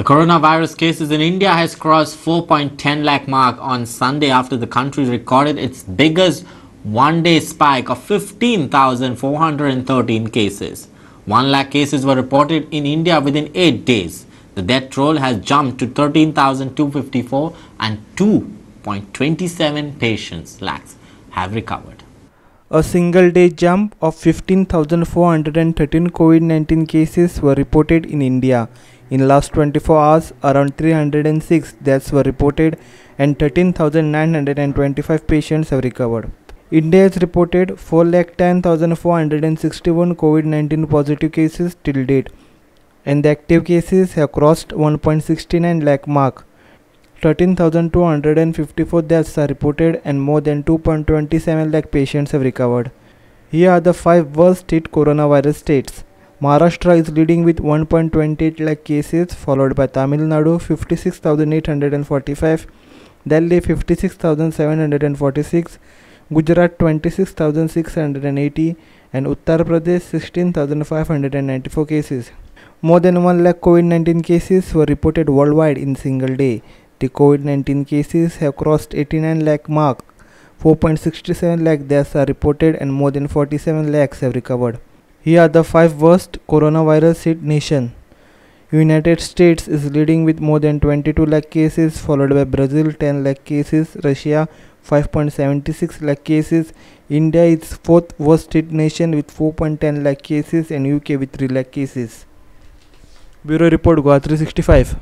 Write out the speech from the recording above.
The coronavirus cases in India has crossed 4.10 lakh mark on Sunday after the country recorded its biggest one-day spike of 15,413 cases. 1 lakh cases were reported in India within 8 days. The death toll has jumped to 13,254 and 2.27 patients lakhs have recovered. A single day jump of 15,413 COVID-19 cases were reported in India. In last 24 hours, around 306 deaths were reported and 13,925 patients have recovered. India has reported 4,10,461 COVID-19 positive cases till date and the active cases have crossed 1.69 lakh mark. 13,254 deaths are reported and more than 2.27 lakh patients have recovered. Here are the 5 worst hit coronavirus states. Maharashtra is leading with 1.28 lakh cases followed by Tamil Nadu 56,845, Delhi 56,746, Gujarat 26,680 and Uttar Pradesh 16,594 cases. More than 1 lakh COVID-19 cases were reported worldwide in single day. The COVID-19 cases have crossed 89 lakh mark. 4.67 lakh deaths are reported and more than 47 lakhs have recovered. Here are the 5 worst coronavirus hit nation. United States is leading with more than 22 lakh cases followed by Brazil 10 lakh cases, Russia 5.76 lakh cases, India is fourth worst hit nation with 4.10 lakh cases and UK with 3 lakh cases. Bureau Report Goa 365